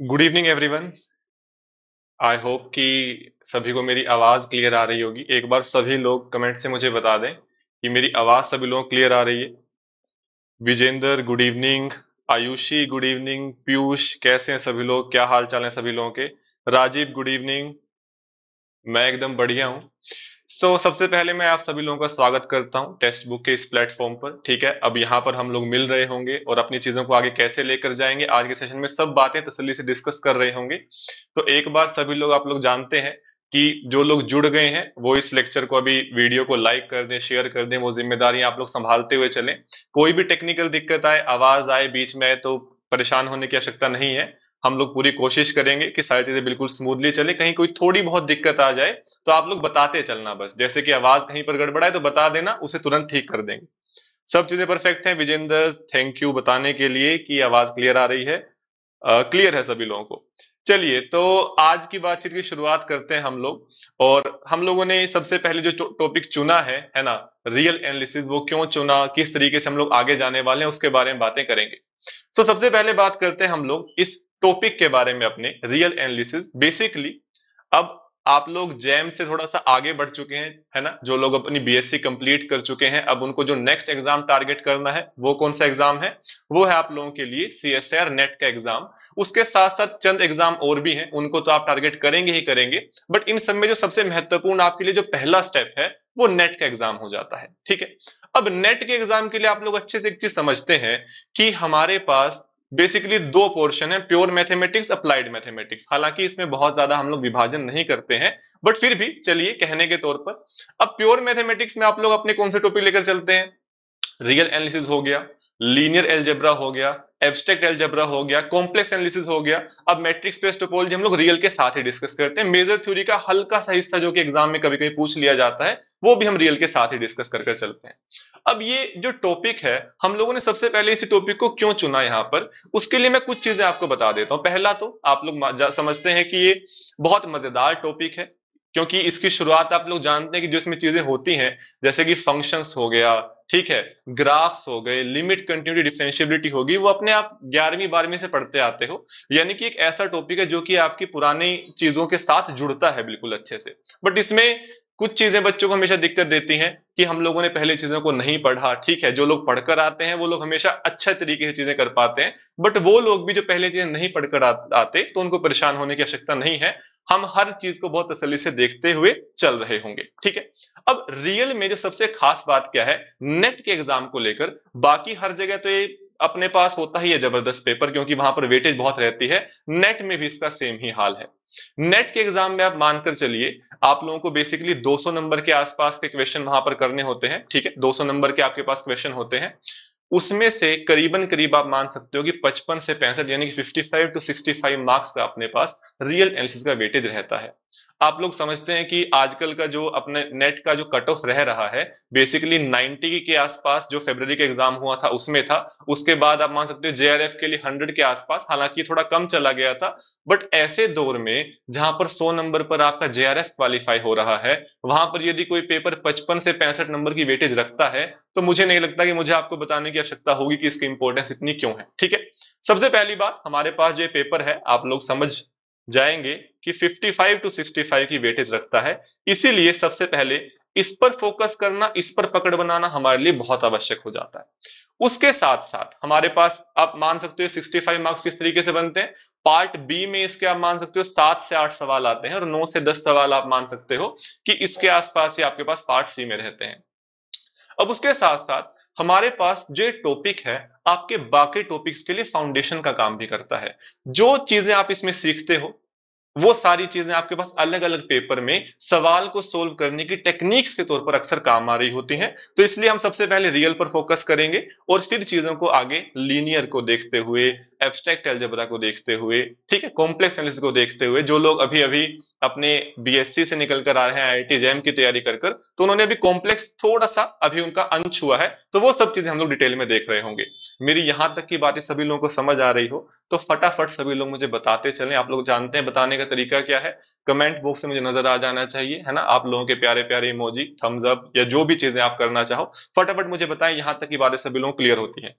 Good evening everyone I hope कि सभी को मेरी आवाज़ क्लियर आ रही होगी। एक बार सभी लोग कमेंट से मुझे बता दें कि मेरी आवाज़ सभी लोगों को क्लियर आ रही है। Vijendra good evening Ayushi good evening Piyush, कैसे हैं सभी लोग? क्या हाल चाल है सभी लोगों के? राजीव गुड इवनिंग मैं एकदम बढ़िया हूँ। सो so, सबसे पहले मैं आप सभी लोगों का स्वागत करता हूँ टेक्स्ट बुक के इस प्लेटफॉर्म पर ठीक है? अब यहाँ पर हम लोग मिल रहे होंगे और अपनी चीज़ों को आगे कैसे लेकर जाएँगे आज के सेशन में सब बातें तसली से डिस्कस कर रहे होंगे। तो एक बार सभी लोग आप लोग जानते हैं कि जो लोग जुड़ गए हैं वो इस लेक्चर को अभी वीडियो को लाइक कर दें शेयर कर दें वो ज़िम्मेदारी आप लोग संभालते हुए चलें। कोई भी टेक्निकल दिक्कत आए आवाज़ आए बीच में आए तो परेशान होने की आवश्यकता नहीं है। हम लोग पूरी कोशिश करेंगे कि सारी चीज़ें बिल्कुल स्मूथली चले। कहीं कोई थोड़ी बहुत दिक्कत आ जाए तो आप लोग बताते चलना बस। जैसे कि आवाज़ कहीं पर गड़बड़ा है तो बता देना, उसे तुरंत ठीक कर देंगे। सब चीज़ें परफेक्ट है। विजेंद्र थैंक यू बताने के लिए कि आवाज़ क्लियर आ रही है। क्लियर है सभी लोगों को। चलिए तो आज की बातचीत की शुरुआत करते हैं हम लोग। और हम लोगों ने सबसे पहले जो टॉपिक चुना है है ना? रियल एनालिसिस वो क्यों चुना? किस तरीके से हम लोग आगे जाने वाले हैं, उसके बारे में बातें करेंगे। सो सबसे पहले बात करते हैं हम लोग इस टॉपिक के बारे में अपने रियल एनालिसिस बेसिकली अब आप लोग जैम से थोड़ा सा आगे बढ़ चुके हैं, है ना? जो लोग अपनी बीएससी कंप्लीट कर चुके हैं, अब उनको जो नेक्स्ट एग्ज़ाम टारगेट करना है, वो कौन सा एग्ज़ाम है? वो है आप लोगों के लिए सी एस आर नेट का एग्ज़ाम उसके साथ साथ चंद एग्ज़ाम और भी हैं, उनको तो आप टारगेट करेंगे ही करेंगे बट इन सब में जो सबसे महत्वपूर्ण आपके लिए जो पहला स्टेप है, वो नेट का एग्ज़ाम हो जाता है, ठीक है? अब नेट के एग्ज़ाम के लिए आप लोग अच्छे से एक चीज़ समझते हैं कि हमारे पास बेसिकली दो पोर्शन है प्योर मैथमेटिक्स अप्लाइड मैथमेटिक्स हालाँकि इसमें बहुत ज़्यादा हम लोग विभाजन नहीं करते हैं बट फिर भी चलिए कहने के तौर पर। अब प्योर मैथमेटिक्स में आप लोग अपने कौन से टॉपिक लेकर चलते हैं? रियल एनालिसिस हो गया लीनियर एल्जेब्रा हो गया एब्स्ट्रैक्ट एल्जेब्रा हो गया कॉम्प्लेक्स एनालिसिस हो गया। अब मैट्रिक्स बेस्ड टोपोलॉजी हम लोग रियल के साथ ही डिस्कस करते हैं। मेजर थ्योरी का हल्का सा हिस्सा जो कि एग्ज़ाम में कभी कभी पूछ लिया जाता है, वो भी हम रियल के साथ ही डिस्कस कर कर चलते हैं। अब ये जो टॉपिक है, हम लोगों ने सबसे पहले इसी टॉपिक को क्यों चुना यहाँ पर? उसके लिए मैं कुछ चीज़ें आपको बता देता हूँ। पहला तो आप लोग समझते हैं कि ये बहुत मज़ेदार टॉपिक है, क्योंकि इसकी शुरुआत आप लोग जानते हैं कि जो इसमें चीज़ें होती हैं, जैसे कि फ़ंक्शंस हो गया ठीक है, ग्राफ्स हो गए, लिमिट कंटिन्यूटी डिफरेंशियबिलिटी होगी, वो अपने आप ग्यारहवीं, बारहवीं से पढ़ते आते हो। यानी कि एक ऐसा टॉपिक है जो कि आपकी पुरानी चीज़ों के साथ जुड़ता है बिल्कुल अच्छे से। बट इसमें कुछ चीज़ें बच्चों को हमेशा दिक्कत देती हैं कि हम लोगों ने पहले चीज़ों को नहीं पढ़ा, ठीक है? जो लोग पढ़कर आते हैं, वो लोग हमेशा अच्छे तरीके से चीज़ें कर पाते हैं। बट वो लोग भी जो पहले चीज़ें नहीं पढ़कर आते तो उनको परेशान होने की आवश्यकता नहीं है। हम हर चीज़ को बहुत तसली से देखते हुए चल रहे होंगे, ठीक है? अब रियल में जो सबसे खास बात क्या है? नेट के एग्ज़ाम को लेकर, बाकी हर जगह तो ये अपने पास होता ही है ज़बरदस्त पेपर क्योंकि वहाँ पर वेटेज बहुत रहती है। नेट में भी इसका सेम ही हाल है। नेट के एग्ज़ाम में आप मानकर चलिए, आप लोगों को बेसिकली 200 नंबर के आसपास के क्वेश्चन वहाँ पर करने होते हैं, ठीक है? 200 नंबर के आपके पास क्वेश्चन होते हैं। उसमें से करीबन करीब आप मान सकते हो कि 55 से पैंसठ, यानी कि 55 टू 65 मार्क्स का अपने पास रियल एनालिसिस का वेटेज रहता है। आप लोग समझते हैं कि आजकल का जो अपने नेट का जो कट ऑफ़ रह रहा है बेसिकली 90 के आसपास जो फेब्रवरी का एग्ज़ाम हुआ था, उसमें था। उसके बाद आप मान सकते हो जेआरएफ के लिए 100 के आसपास, हालाँकि थोड़ा कम चला गया था बट ऐसे दौर में जहाँ पर 100 नंबर पर आपका जेआरएफ क्वालिफाई हो रहा है, वहाँ पर यदि कोई पेपर पचपन से पैंसठ नंबर की वेटेज रखता है तो मुझे नहीं लगता कि मुझे आपको बताने की आवश्यकता होगी कि इसकी इंपॉर्टेंस इतनी क्यों है, ठीक है? सबसे पहली बात, हमारे पास जो पेपर है, आप लोग समझ जाएँगे कि 55 टू 65 की वेटेज रखता है। इसीलिए सबसे पहले इस पर फोकस करना, इस पर पकड़ बनाना हमारे लिए बहुत आवश्यक हो जाता है। उसके साथ साथ हमारे पास आप मान सकते हो 65 मार्क्स किस तरीके से बनते हैं? पार्ट बी में इसके आप मान सकते हो सात से आठ सवाल आते हैं और नौ से दस सवाल आप मान सकते हो कि इसके आसपास ही आपके पास पार्ट सी में रहते हैं। अब उसके साथ साथ हमारे पास जो टॉपिक है, आपके बाकी टॉपिक्स के लिए फाउंडेशन का काम भी करता है। जो चीज़ें आप इसमें सीखते हो वो सारी चीज़ें आपके पास अलग अलग पेपर में सवाल को सोल्व करने की टेक्निक्स के तौर पर अक्सर काम आ रही होती हैं। तो इसलिए हम सबसे पहले रियल पर फोकस करेंगे और फिर चीज़ों को आगे लीनियर को देखते हुए एब्स्ट्रैक्ट एल्जेब्रा को देखते हुए, ठीक है? कॉम्प्लेक्स एनालिसिस को देखते हुए, जो लोग अभी अभी अपने बीएससी से निकल कर आ रहे हैं आईआईटी जैम की तैयारी कर कर तो उन्होंने अभी कॉम्प्लेक्स थोड़ा सा अभी उनका अंश हुआ है तो वो सब चीज़ें हम लोग डिटेल में देख रहे होंगे। मेरी यहाँ तक की बातें सभी लोगों को समझ आ रही हो तो फटाफट सभी लोग मुझे बताते चले। आप लोग जानते हैं, बताने का तरीका क्या है? कमेंट बॉक्स में मुझे नज़र आ जाना चाहिए, है ना? आप लोगों के प्यारे प्यारे इमोजी थम्स अप या जो भी चीज़ें आप करना चाहो, फटाफट मुझे बताएँ, यहाँ तक की बातें सभी लोगों क्लियर होती है।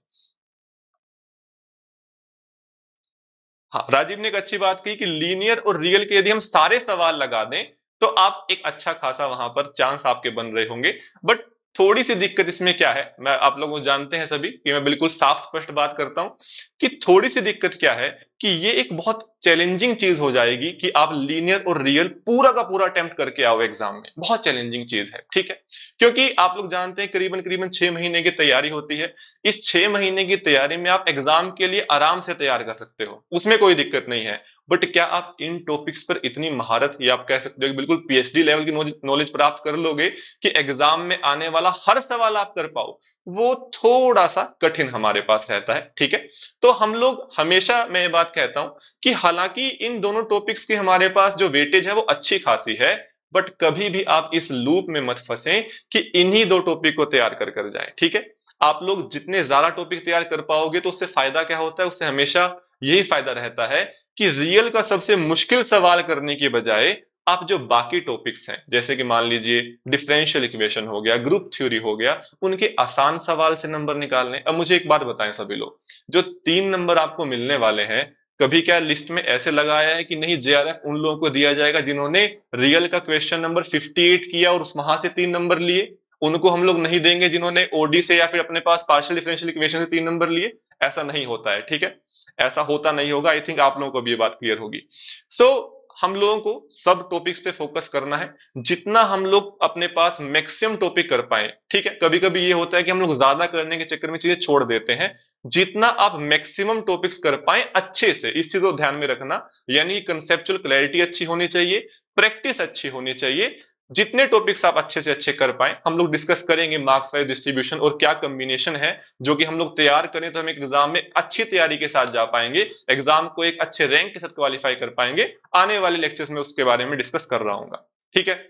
हाँ राजीव ने एक अच्छी बात की कि लीनियर और रियल के यदि हम सारे सवाल लगा दें तो आप एक अच्छा खासा वहाँ पर चांस आपके बन रहे होंगे। बट थोड़ी सी दिक्कत इसमें क्या है? मैं आप लोगों जानते हैं सभी कि मैं बिल्कुल साफ़ स्पष्ट बात करता हूँ कि थोड़ी सी दिक्कत क्या है कि ये एक बहुत चैलेंजिंग चीज़ हो जाएगी कि आप लीनियर और रियल पूरा का पूरा अटेम्प्ट करके आओ एग्ज़ाम में। बहुत चैलेंजिंग चीज़ है, ठीक है? क्योंकि आप लोग जानते हैं करीबन करीबन छह महीने की तैयारी होती है। इस छह महीने की तैयारी में आप एग्ज़ाम के लिए आराम से तैयार कर सकते हो, उसमें कोई दिक्कत नहीं है। बट क्या आप इन टॉपिक्स पर इतनी महारत, या आप कह सकते हो बिल्कुल पीएचडी लेवल की नॉलेज प्राप्त कर लोगे कि एग्ज़ाम में आने वाला हर सवाल आप कर पाओ, वो थोड़ा सा कठिन हमारे पास रहता है, ठीक है? तो हम लोग हमेशा मैं ये कहता हूँ कि हालाँकि इन दोनों टॉपिक्स की हमारे पास जो वेटेज है वो अच्छी खासी है बट कभी भी आप इस लूप में मत फंसे कि इन्हीं दो टॉपिक को तैयार कर कर जाए, ठीक है? आप लोग जितने ज़्यादा टॉपिक तैयार कर पाओगे तो उससे फ़ायदा क्या होता है? उससे हमेशा यही फ़ायदा रहता है कि रियल का सबसे मुश्किल सवाल करने की बजाय आप जो बाकी टॉपिक्स हैं, जैसे कि मान लीजिए डिफरेंशियल इक्वेशन हो गया ग्रुप थ्योरी हो गया, उनके आसान सवाल से नंबर निकालने। अब मुझे एक बात बताएँ सभी लोग, जो तीन नंबर आपको मिलने वाले हैं कभी क्या लिस्ट में ऐसे लगाया है कि नहीं जेआरएफ उन लोगों को दिया जाएगा जिन्होंने रियल का क्वेश्चन नंबर 58 किया और उस वहाँ से तीन नंबर लिए। उनको हम लोग नहीं देंगे जिन्होंने ओडी से या फिर अपने पास पार्शियल डिफरेंशियल इक्वेशन से तीन नंबर लिए। ऐसा नहीं होता है ठीक है? ऐसा होता नहीं होगा। आई थिंक आप लोगों को भी ये बात क्लियर होगी। सो so, हम लोगों को सब टॉपिक्स पे फोकस करना है। जितना हम लोग अपने पास मैक्सिमम टॉपिक कर पाए, ठीक है? कभी कभी ये होता है कि हम लोग ज़्यादा करने के चक्कर में चीज़ें छोड़ देते हैं। जितना आप मैक्सिमम टॉपिक्स कर पाए अच्छे से, इस चीज़ को ध्यान में रखना, यानी कंसेप्चुअल क्लैरिटी अच्छी होनी चाहिए प्रैक्टिस अच्छी होनी चाहिए जितने टॉपिक्स आप अच्छे से अच्छे कर पाए, हम लोग डिस्कस करेंगे मार्क्स वाइज डिस्ट्रीब्यूशन और क्या कॉम्बिनेशन है, जो कि हम लोग तैयार करें तो हम एग्ज़ाम में अच्छी तैयारी के साथ जा पाएँगे एग्ज़ाम को एक अच्छे रैंक के साथ क्वालिफाई कर पाएँगे। आने वाले लेक्चर्स में उसके बारे में डिस्कस कर रहा हूँ ठीक है?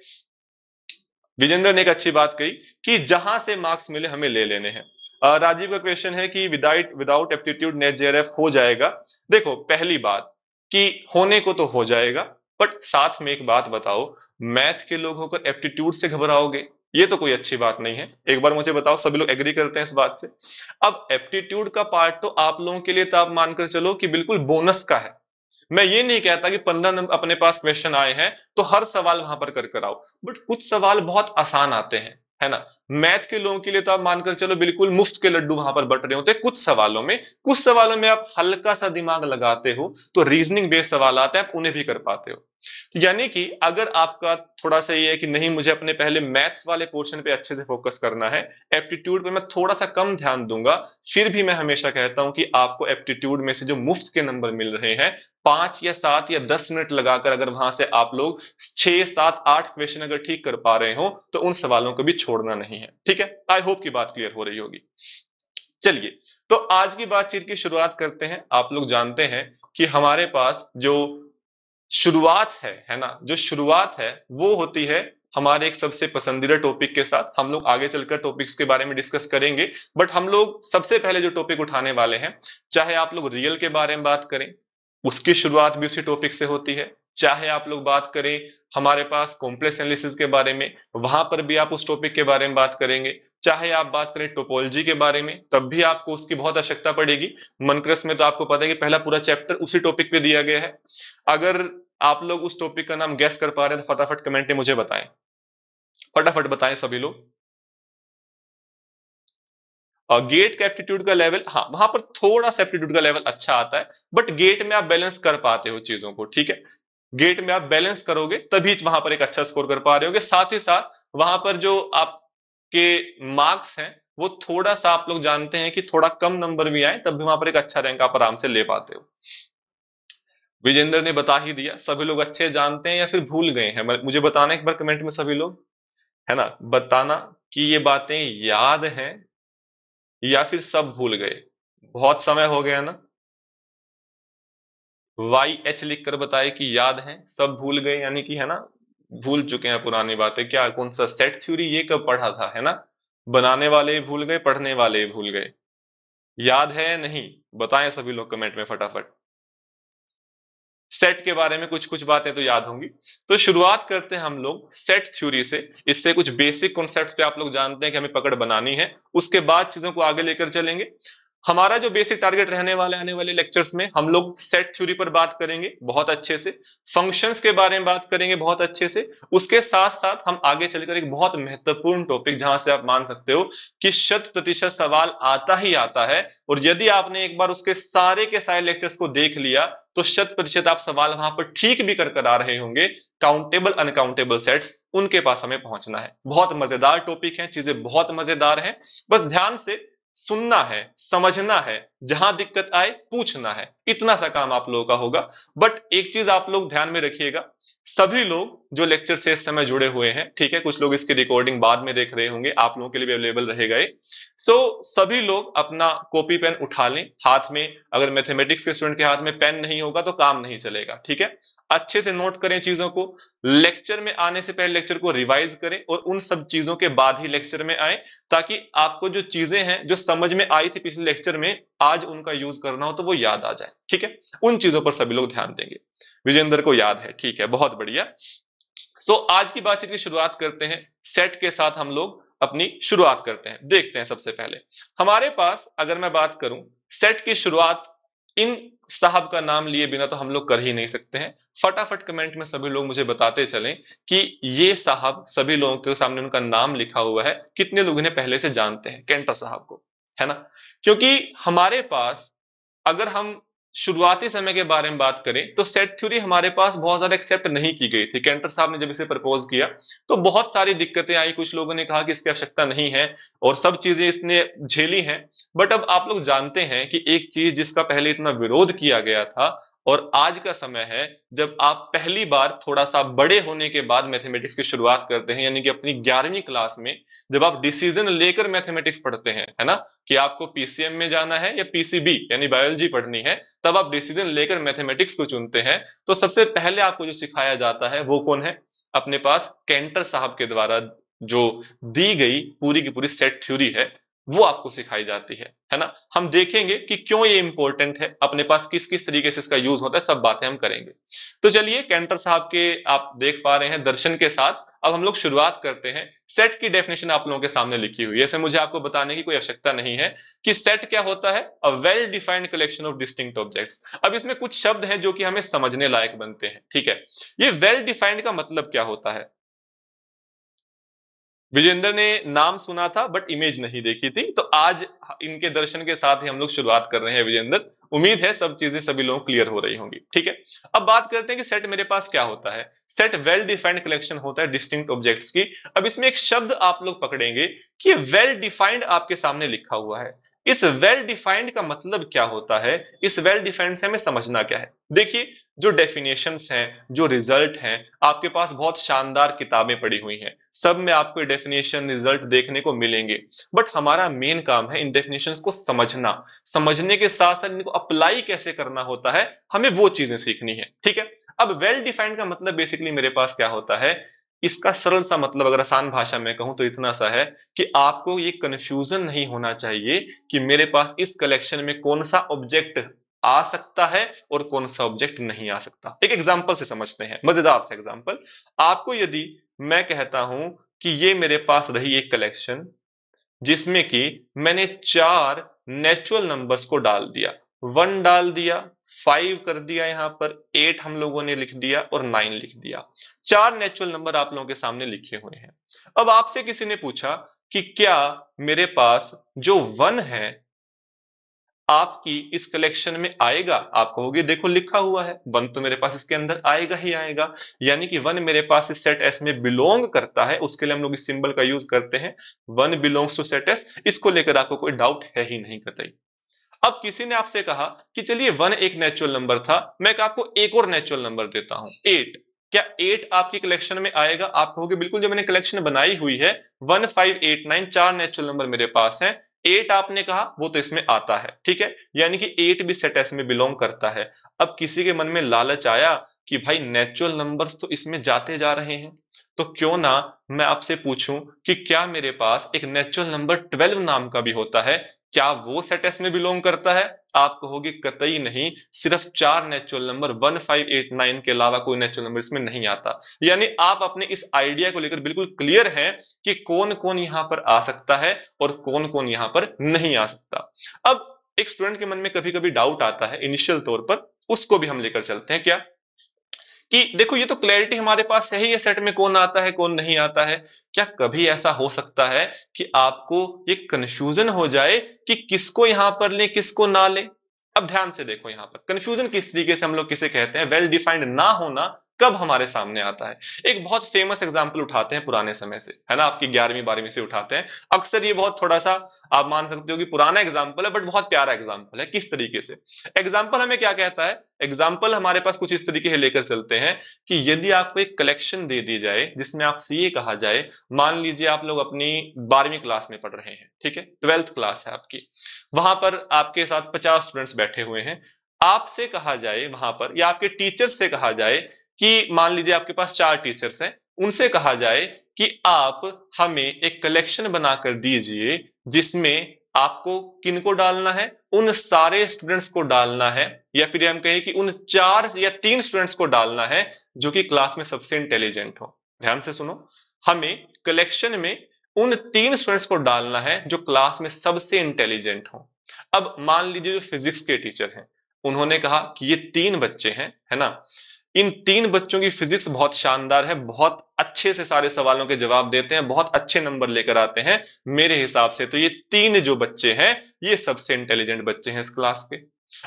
विजेंद्र ने एक अच्छी बात कही कि जहाँ से मार्क्स मिले, हमें ले लेने हैं। राजीव का क्वेश्चन है कि without without aptitude NET JRF हो जाएगा। देखो, पहली बात कि होने को तो हो जाएगा बट साथ में एक बात बताओ मैथ के लोग होकर एप्टीट्यूड से घबराओगे, ये तो कोई अच्छी बात नहीं है। एक बार मुझे बताओ, सभी लोग एग्री करते हैं इस बात से। अब एप्टीट्यूड का पार्ट तो आप लोगों के लिए तो आप मानकर चलो कि बिल्कुल बोनस का है। मैं ये नहीं कहता कि पंद्रह नंबर अपने पास क्वेश्चन आए हैं तो हर सवाल वहाँ पर कर कर आओ। बट कुछ सवाल बहुत आसान आते हैं, है ना? मैथ के लोगों के लिए तो आप मानकर चलो, बिल्कुल मुफ़्त के लड्डू वहाँ पर बट रहे होते कुछ सवालों में। कुछ सवालों में आप हल्का सा दिमाग लगाते हो तो रीजनिंग बेस्ड सवाल आते हैं, आप उन्हें भी कर पाते हो। यानी कि अगर आपका थोड़ा सा ये है कि नहीं, मुझे अपने पहले मैथ्स वाले पोर्शन पे अच्छे से फोकस करना है, एप्टीट्यूड पे मैं थोड़ा सा कम ध्यान दूँगा, फिर भी मैं हमेशा कहता हूँ कि आपको एप्टीट्यूड में से जो मुफ़्त के नंबर मिल रहे हैं, पाँच या सात या दस मिनट लगाकर अगर वहाँ से आप लोग छह, सात, आठ क्वेश्चन अगर ठीक कर पा रहे हो तो उन सवालों को भी छोड़ना नहीं है, ठीक है? आई होप की बात क्लियर हो रही होगी। चलिए तो आज की बातचीत की शुरुआत करते हैं। आप लोग जानते हैं कि हमारे पास जो शुरुआत है है ना? जो शुरुआत है, वो होती है हमारे एक सबसे पसंदीदा टॉपिक के साथ। हम लोग आगे चलकर टॉपिक्स के बारे में डिस्कस करेंगे बट हम लोग सबसे पहले जो टॉपिक उठाने वाले हैं, चाहे आप लोग रियल के बारे में बात करें, उसकी शुरुआत भी उसी टॉपिक से होती है। चाहे आप लोग बात करें हमारे पास कॉम्प्लेक्स एनालिसिस के बारे में, वहाँ पर भी आप उस टॉपिक के बारे में बात करेंगे। चाहे आप बात करें टोपोलॉजी के बारे में, तब भी आपको उसकी बहुत आवश्यकता पड़ेगी। मनक्रस में तो आपको पता है कि पहला पूरा चैप्टर उसी टॉपिक पे दिया गया है। अगर आप लोग उस टॉपिक का नाम गैस कर पा रहे हैं तो फटाफट कमेंट में मुझे बताएँ। फटाफट बताएँ सभी लोग। गेट का एप्टीट्यूड का लेवल हाँ वहाँ पर थोड़ा सा एप्टीट्यूड का लेवल अच्छा आता है बट गेट में आप बैलेंस कर पाते हो चीज़ों को, ठीक है? गेट में आप बैलेंस करोगे, तभी वहाँ पर एक अच्छा स्कोर कर पा रहे हो साथ ही साथ, वहाँ पर जो आपके मार्क्स हैं, वो थोड़ा सा आप लोग जानते हैं कि थोड़ा कम नंबर भी आए, तब भी वहाँ पर एक अच्छा रैंक आप आराम से ले पाते हो। विजेंद्र ने बता ही दिया, सभी लोग अच्छे जानते हैं या फिर भूल गए हैं? मुझे बताना एक बार कमेंट में सभी लोग, है ना? बताना कि ये बातें याद हैं या फिर सब भूल गए? बहुत समय हो गया ना? वाई एच लिख कर बताए कि याद है, सब भूल गए, यानी कि है ना, भूल चुके हैं पुरानी बातें। क्या, कौन सा सेट थ्योरी ये कब पढ़ा था, है ना? बनाने वाले भूल गए, पढ़ने वाले भूल गए। याद है नहीं? बताएँ सभी लोग कमेंट में फटाफट। सेट के बारे में कुछ कुछ बातें तो याद होंगी। तो शुरुआत करते हैं हम लोग सेट थ्योरी से। इससे कुछ बेसिक कॉन्सेप्ट्स पे आप लोग जानते हैं कि हमें पकड़ बनानी है। उसके बाद चीज़ों को आगे लेकर चलेंगे। हमारा जो बेसिक टारगेट रहने वाला आने वाले लेक्चर्स में, हम लोग सेट थ्योरी पर बात करेंगे बहुत अच्छे से फ़ंक्शंस के बारे में बात करेंगे बहुत अच्छे से, उसके साथ साथ हम आगे चलकर एक बहुत महत्वपूर्ण टॉपिक जहाँ से आप मान सकते हो कि शत प्रतिशत सवाल आता ही आता है और यदि आपने एक बार उसके सारे के सारे लेक्चर्स को देख लिया तो शत प्रतिशत आप सवाल वहाँ पर ठीक भी कर कर आ रहे होंगे। काउंटेबल अनकाउंटेबल सेट्स उनके पास हमें पहुँचना है। बहुत मज़ेदार टॉपिक है, चीज़ें बहुत मज़ेदार है। बस ध्यान से सुनना है समझना है। जहाँ दिक्कत आए, पूछना है। इतना सा काम आप लोगों का होगा। बट एक चीज़ आप लोग ध्यान में रखिएगा। सभी लोग जो लेक्चर से इस समय जुड़े हुए हैं, ठीक है, कुछ लोग इसकी रिकॉर्डिंग बाद में देख रहे होंगे, आप लोगों के लिए भी अवेलेबल रहेगा ये। सो सभी लोग अपना कॉपी पेन उठा लें, हाथ में। अगर मैथमेटिक्स के स्टूडेंट के हाथ में पेन नहीं होगा तो काम नहीं चलेगा, ठीक है? अच्छे से नोट करें चीज़ों को। लेक्चर में आने से पहले लेक्चर को रिवाइज करें और उन सब चीज़ों के बाद ही लेक्चर में आए, ताकि आपको जो चीज़ें हैं, जो समझ में आई थी पिछले लेक्चर में आज उनका यूज़ करना हो तो वो याद आ जाए, ठीक है? उन चीज़ों पर सभी लोग ध्यान देंगे। विजेंद्र को याद है, ठीक है, बहुत बढ़िया। सो आज की बातचीत की शुरुआत करते हैं सेट के साथ हम लोग अपनी शुरुआत करते हैं, देखते हैं सबसे पहले। हमारे पास, अगर मैं बात करूँ सेट की शुरुआत इन साहब का नाम लिए बिना तो हम लोग कर ही नहीं सकते हैं। फटाफट कमेंट में सभी लोग मुझे बताते चलें कि ये साहब सभी लोगों के सामने उनका नाम लिखा हुआ है, कितने लोग इन्हें पहले से जानते हैं, कैंटर साहब को। है ना? क्योंकि हमारे पास अगर हम शुरुआती समय के बारे में बात करें तो सेट थ्योरी हमारे पास बहुत ज़्यादा एक्सेप्ट नहीं की गई थी। कैंटर साहब ने जब इसे प्रपोज किया तो बहुत सारी दिक्कतें आई। कुछ लोगों ने कहा कि इसकी आवश्यकता नहीं है और सब चीज़ें इसने झेली हैं। बट अब आप लोग जानते हैं कि एक चीज़ जिसका पहले इतना विरोध किया गया था और आज का समय है, जब आप पहली बार थोड़ा सा बड़े होने के बाद मैथमेटिक्स की शुरुआत करते हैं, यानी कि अपनी ग्यारहवीं क्लास में जब आप डिसीज़न लेकर मैथमेटिक्स पढ़ते हैं, है ना? कि आपको पीसीएम में जाना है या पीसीबी यानी बायोलॉजी पढ़नी है तब आप डिसीज़न लेकर मैथमेटिक्स को चुनते हैं। तो सबसे पहले आपको जो सिखाया जाता है वो कौन है? अपने पास कैंटर साहब के द्वारा जो दी गई पूरी की पूरी सेट थ्योरी है। वो आपको सिखाई जाती है है ना? हम देखेंगे कि क्यों ये इंपॉर्टेंट है, अपने पास किस किस तरीके से इसका यूज़ होता है, सब बातें हम करेंगे। तो चलिए कैंटर साहब के आप देख पा रहे हैं दर्शन के साथ, अब हम लोग शुरुआत करते हैं। सेट की डेफिनेशन आप लोगों के सामने लिखी हुई है। ऐसे मुझे आपको बताने की कोई आवश्यकता नहीं है कि सेट क्या होता है? A well defined collection of distinct objects अब इसमें कुछ शब्द हैं जो कि हमें समझने लायक बनते हैं, ठीक है? ये वेल डिफाइंड का मतलब क्या होता है? विजेंद्र ने नाम सुना था बट इमेज नहीं देखी थी। तो आज इनके दर्शन के साथ ही हम लोग शुरुआत कर रहे हैं विजेंद्र। उम्मीद है सब चीज़ें सभी लोगों क्लियर हो रही होंगी, ठीक है? अब बात करते हैं कि सेट मेरे पास क्या होता है। सेट वेल डिफाइंड कलेक्शन होता है डिस्टिंक्ट ऑब्जेक्ट्स की। अब इसमें एक शब्द आप लोग पकड़ेंगे कि वेल डिफाइंड आपके सामने लिखा हुआ है। इस वेल डिफाइंड का मतलब क्या होता है? इस वेल डिफाइंड से हमें समझना क्या है? देखिए, जो डेफिनेशन हैं, जो रिज़ल्ट हैं, आपके पास बहुत शानदार किताबें पड़ी हुई हैं। सब में आपको डेफिनेशन रिज़ल्ट देखने को मिलेंगे। बट हमारा मेन काम है इन डेफिनेशन को समझना। समझने के साथ साथ इनको अप्लाई कैसे करना होता है? हमें वो चीज़ें सीखनी है। ठीक है? अब वेल well डिफाइंड का मतलब बेसिकली मेरे पास क्या होता है? इसका सरल सा मतलब अगर आसान भाषा में कहूँ तो इतना सा है कि आपको ये कंफ्यूजन नहीं होना चाहिए कि मेरे पास इस कलेक्शन में कौन सा ऑब्जेक्ट आ सकता है और कौन सा ऑब्जेक्ट नहीं आ सकता। एक एग्ज़ाम्पल से समझते हैं, मज़ेदार सा एग्ज़ाम्पल आपको यदि मैं कहता हूँ कि ये मेरे पास रही एक कलेक्शन जिसमें कि मैंने चार नेचुरल नंबर्स को डाल दिया। वन डाल दिया फाइव कर दिया यहाँ पर एट हम लोगों ने लिख दिया और नाइन लिख दिया। चार नेचुरल नंबर आप लोगों के सामने लिखे हुए हैं। अब आपसे किसी ने पूछा कि क्या मेरे पास जो वन है, आपकी इस कलेक्शन में आएगा? आप कहोगे, देखो, लिखा हुआ है। वन तो मेरे पास इसके अंदर आएगा ही आएगा। यानी कि वन मेरे पास इस सेट एस में बिलोंग करता है, उसके लिए हम लोग इस सिंबल का यूज़ करते हैं। One belongs to set S इसको लेकर आपको कोई डाउट है ही नहीं, कतई। अब किसी ने आपसे कहा कि चलिए वन एक नेचुरल नंबर था, मैं आपको एक और नेचुरल नंबर देता हूँ। एट क्या एट आपकी कलेक्शन में आएगा? आप कहोगे, बिल्कुल जो मैंने कलेक्शन बनाई हुई है वन फाइव एट नाइन चार नेचुरल नंबर मेरे पास है। एट आपने कहा, वो तो इसमें आता है, ठीक है? यानी कि एट भी सेट एस में बिलोंग करता है। अब किसी के मन में लालच आया कि भाई नेचुरल नंबर्स तो इसमें जाते जा रहे हैं तो क्यों ना मैं आपसे पूछूँ कि क्या मेरे पास एक नेचुरल नंबर ट्वेल्व नाम का भी होता है क्या वो सेट एस में बिलोंग करता है? आप कहोगे कतई नहीं सिर्फ़ चार नेचुरल नंबर 1589 के अलावा कोई नेचुरल नंबर इसमें नहीं आता। यानी आप अपने इस आइडिया को लेकर बिल्कुल क्लियर हैं कि कौन कौन यहाँ पर आ सकता है और कौन कौन यहाँ पर नहीं आ सकता। अब एक स्टूडेंट के मन में कभी-कभी डाउट आता है इनिशियल तौर पर, उसको भी हम लेकर चलते हैं। क्या? कि देखो ये तो क्लैरिटी हमारे पास है ही है सेट में कौन आता है, कौन नहीं आता है। क्या कभी ऐसा हो सकता है कि आपको ये कंफ्यूजन हो जाए कि किसको यहाँ पर ले किसको ना ले? अब ध्यान से देखो यहाँ पर। कंफ्यूजन किस तरीके से हम लोग किसे कहते हैं? वेल डिफाइंड ना होना कब हमारे सामने आता है? एक बहुत फ़ेमस एग्जांपल उठाते हैं पुराने समय से, है ना? आपकी ग्यारहवीं, बारहवीं से उठाते हैं। अक्सर ये बहुत थोड़ा सा आप मान सकते हो कि पुराना एग्जांपल है बट बहुत प्यारा एग्जांपल है। किस तरीके से? एग्जांपल हमें क्या कहता है? एग्ज़ाम्पल हमारे पास कुछ इस तरीके से लेकर चलते हैं कि यदि आपको एक कलेक्शन दे दी जाए, जिसमें आपसे ये कहा जाए, मान लीजिए आप लोग अपनी बारहवीं क्लास में पढ़ रहे हैं, ठीक है? ट्वेल्थ क्लास है आपकी। वहाँ पर आपके साथ पचास स्टूडेंट्स बैठे हुए हैं। आपसे कहा जाए, वहाँ पर, या आपके टीचर से कहा जाए कि मान लीजिए आपके पास चार टीचर्स हैं, उनसे कहा जाए कि आप हमें एक कलेक्शन बनाकर दीजिए जिसमें आपको किनको डालना है? उन सारे स्टूडेंट्स को डालना है, या फिर हम कहें कि उन चार या तीन स्टूडेंट्स को डालना है जो कि क्लास में सबसे इंटेलिजेंट हो। ध्यान से सुनो, हमें कलेक्शन में उन तीन स्टूडेंट्स को डालना है जो क्लास में सबसे इंटेलिजेंट हो। अब मान लीजिए जो फिजिक्स के टीचर हैं, उन्होंने कहा कि ये तीन बच्चे हैं, है ना? इन तीन बच्चों की फिजिक्स बहुत शानदार है, बहुत अच्छे से सारे सवालों के जवाब देते हैं, बहुत अच्छे नंबर लेकर आते हैं मेरे हिसाब से। तो ये तीन जो बच्चे हैं, ये सबसे इंटेलिजेंट बच्चे हैं इस क्लास के।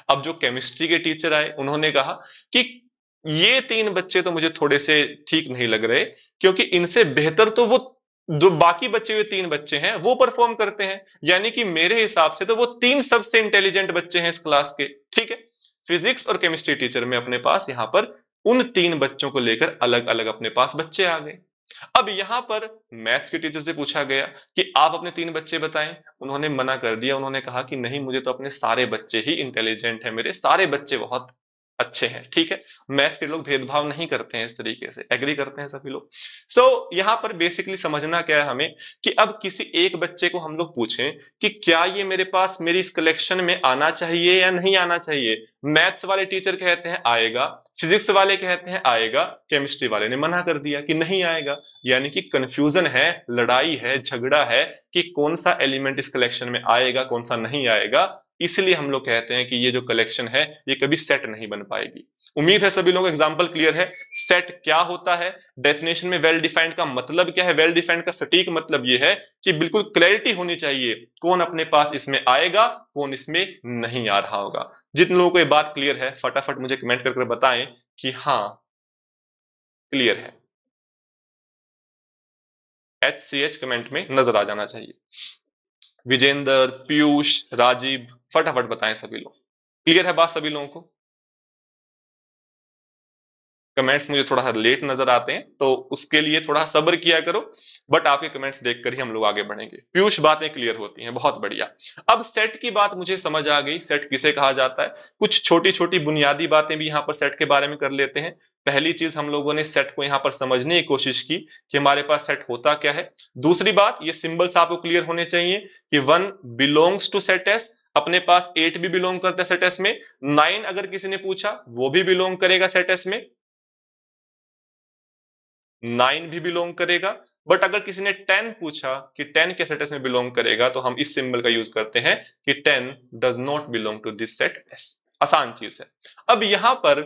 अब जो केमिस्ट्री के टीचर आए, उन्होंने कहा कि ये तीन बच्चे तो मुझे थोड़े से ठीक नहीं लग रहे, क्योंकि इनसे बेहतर तो वो जो बाकी बच्चे हुए तीन बच्चे हैं, वो परफॉर्म करते हैं। यानी कि मेरे हिसाब से तो वो तीन सबसे इंटेलिजेंट बच्चे हैं इस क्लास के, ठीक है? फिजिक्स और केमिस्ट्री टीचर में अपने पास यहाँ पर उन तीन बच्चों को लेकर अलग अलग अपने पास बच्चे आ गए। अब यहाँ पर मैथ्स के टीचर से पूछा गया कि आप अपने तीन बच्चे बताएँ। उन्होंने मना कर दिया। उन्होंने कहा कि नहीं, मुझे तो अपने सारे बच्चे ही इंटेलिजेंट है। मेरे सारे बच्चे बहुत अच्छे हैं ठीक है? मैथ्स के लोग भेदभाव नहीं करते हैं इस तरीके से एग्री करते हैं सभी लोग। सो so, यहाँ पर बेसिकली समझना क्या है हमें कि अब किसी एक बच्चे को हम लोग पूछें कि क्या ये मेरे पास मेरी इस कलेक्शन में आना चाहिए या नहीं आना चाहिए? मैथ्स वाले टीचर कहते हैं आएगा। फिजिक्स वाले कहते हैं आएगा। केमिस्ट्री वाले ने मना कर दिया कि नहीं आएगा। यानी कि कंफ्यूजन है लड़ाई है झगड़ा है कि कौन सा एलिमेंट इस कलेक्शन में आएगा कौन सा नहीं आएगा। इसलिए हम लोग कहते हैं कि ये जो कलेक्शन है, ये कभी सेट नहीं बन पाएगी। उम्मीद है सभी लोगों एग्ज़ाम्पल क्लियर है। सेट क्या होता है? डेफिनेशन में वेल डिफाइंड का मतलब क्या है? वेल डिफाइंड का सटीक मतलब ये है कि बिल्कुल क्लैरिटी होनी चाहिए। कौन अपने पास इसमें आएगा, कौन इसमें नहीं आ रहा होगा। जिन लोगों को ये बात क्लियर है, फटाफट मुझे कमेंट करके बताएँ कि हाँ क्लियर है। एच सी एच कमेंट में नज़र आ जाना चाहिए। विजेंद्र पीयूष राजीव फटाफट बताएँ सभी लोग। क्लियर है बात सभी लोगों को? कमेंट्स मुझे थोड़ा सा लेट नज़र आते हैं तो उसके लिए थोड़ा सब्र किया करो बट आपके कमेंट्स देखकर ही हम लोग आगे बढ़ेंगे। पीयूष, बातें क्लियर होती हैं, बहुत बढ़िया। अब सेट की बात मुझे समझ आ गई सेट किसे कहा जाता है? कुछ छोटी छोटी बुनियादी बातें भी यहाँ पर सेट के बारे में कर लेते हैं। पहली चीज़ हम लोगों ने सेट को यहाँ पर समझने की कोशिश की कि हमारे पास सेट होता क्या है। दूसरी बात, ये सिंबल्स आपको क्लियर होने चाहिए कि one belongs to set S अपने पास एट भी बिलोंग करता है सेट एस में। नाइन अगर किसी ने पूछा, वो भी बिलोंग करेगा सेट एस में। नाइन भी बिलोंग करेगा। बट अगर किसी ने टेन पूछा कि टेन के सेट एस में बिलोंग करेगा तो हम इस सिंबल का यूज़ करते हैं कि ten does not belong to this set S आसान चीज़ है। अब यहाँ पर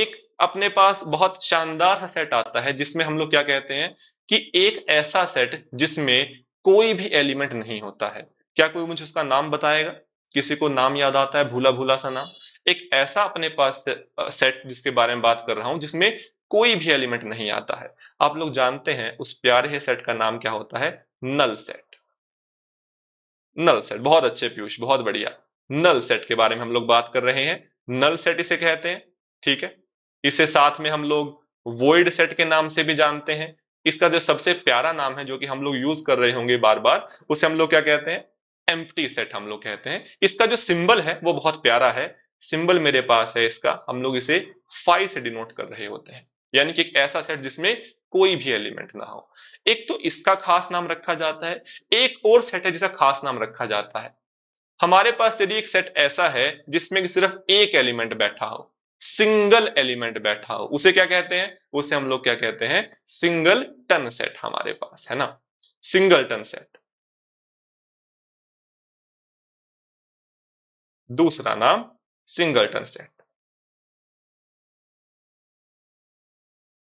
एक अपने पास बहुत शानदार सा सेट आता है, जिसमें हम लोग क्या कहते हैं कि एक ऐसा सेट जिसमें कोई भी एलिमेंट नहीं होता है। क्या कोई मुझे उसका नाम बताएगा? किसी को नाम याद आता है भूला भूला सा नाम? एक ऐसा अपने पास सेट जिसके बारे में बात कर रहा हूँ, जिसमें कोई भी एलिमेंट नहीं आता है। आप लोग जानते हैं उस प्यारे सेट का नाम क्या होता है? Null set. नल सेट, बहुत अच्छे पीयूष, बहुत बढ़िया। नल सेट के बारे में हम लोग बात कर रहे हैं। नल सेट इसे कहते हैं, ठीक है? इसे साथ में हम लोग वोइड सेट के नाम से भी जानते हैं। इसका जो सबसे प्यारा नाम है, जो कि हम लोग यूज़ कर रहे होंगे बार बार उसे हम लोग क्या कहते हैं? एम्प्टी सेट हम लोग कहते हैं। इसका जो सिंबल है, वो बहुत प्यारा है। सिंबल मेरे पास है इसका। हम लोग इसे फाइव से डिनोट कर रहे होते हैं। यानी कि एक ऐसा सेट जिसमें कोई भी एलिमेंट ना हो। एक तो इसका खास नाम रखा जाता है, एक और सेट है जिसका खास नाम रखा जाता है। हमारे पास यदि एक सेट ऐसा है जिसमें सिर्फ़ एक एलिमेंट बैठा हो, सिंगल एलिमेंट बैठा हो, उसे क्या कहते हैं? उसे हम लोग क्या कहते हैं? सिंगल टन सेट हमारे पास, है ना? Singleton set. दूसरा नाम सिंगल टन सेट।